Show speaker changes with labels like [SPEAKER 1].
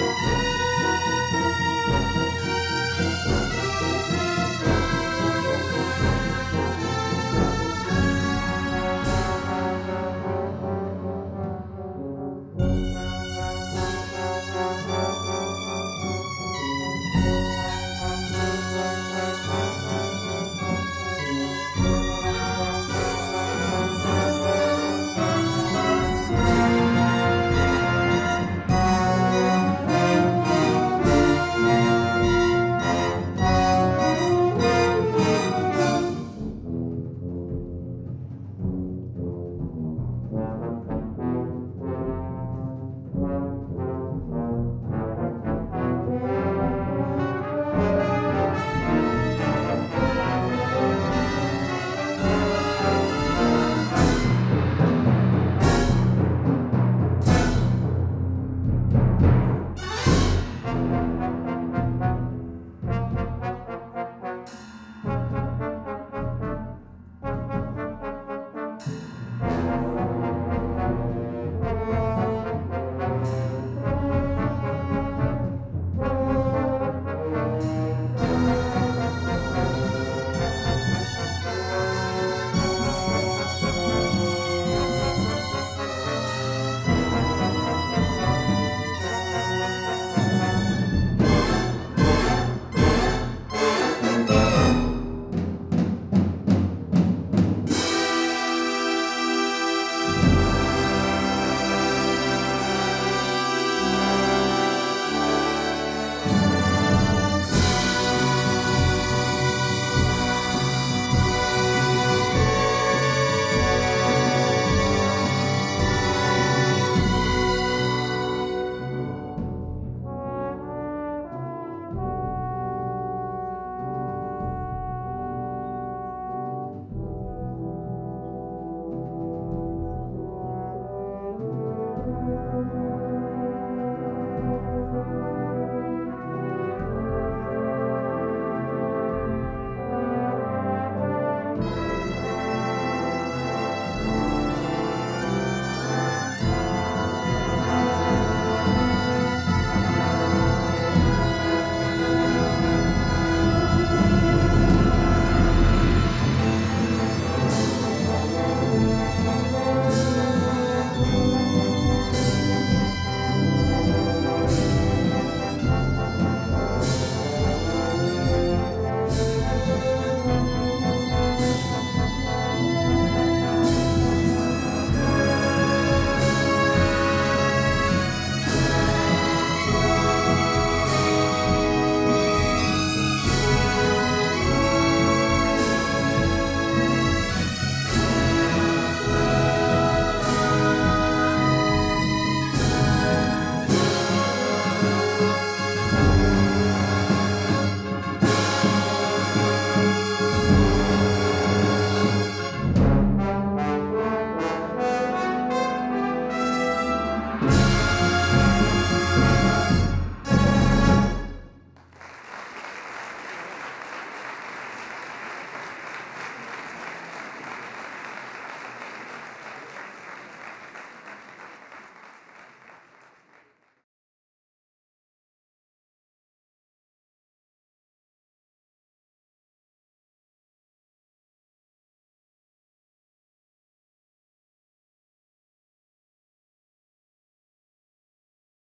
[SPEAKER 1] Música